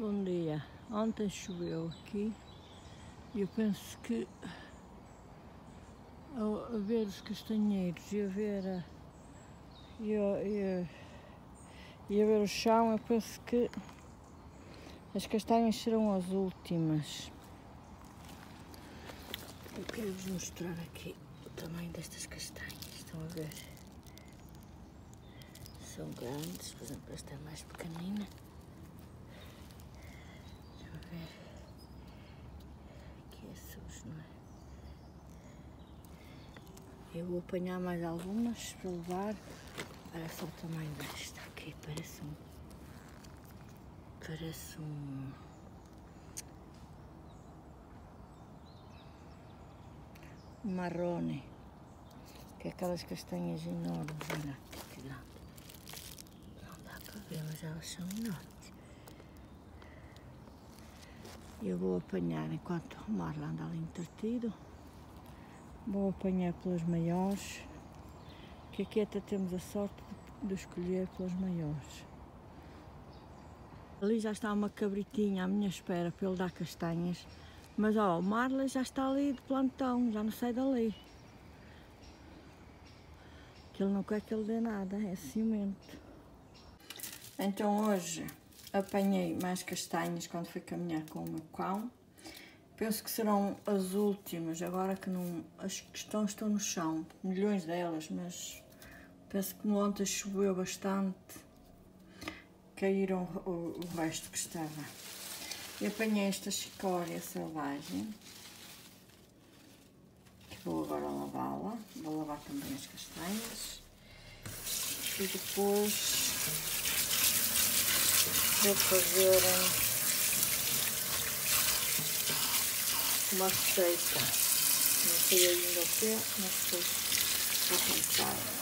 Bom dia. Ontem choveu aqui e eu penso que a, a ver os castanheiros e a ver a, e a, e a, e a ver o chão, eu penso que as castanhas serão as últimas. Eu quero vos mostrar aqui o tamanho destas castanhas. Estão a ver? São grandes, por exemplo, esta é mais pequenina. Eu vou apanhar mais algumas para levar. Olha só o tamanho desta aqui, parece um. Parece. Um marrone. Que é aquelas castanhas enormes. Olha que grande. Não dá para ver, mas elas são enormes. Eu vou apanhar enquanto o Marlon anda ali entretido. Vou apanhar pelas maiores, que aqui até temos a sorte de escolher pelas maiores. Ali já está uma cabritinha à minha espera para ele dar castanhas, mas ó, o Marley já está ali de plantão, já não sai dali. Que ele não quer que ele dê nada, é ciumento. Então hoje apanhei mais castanhas quando fui caminhar com o meu cão Penso que serão as últimas, agora que não. As que estão, estão no chão, milhões delas, mas penso que ontem choveu bastante, caíram o, o resto que estava. E apanhei esta chicória selvagem, que vou agora lavá-la, vou lavar também as castanhas. E depois vou fazer uma receita. Não sei ainda o que é, mas depois vou começar.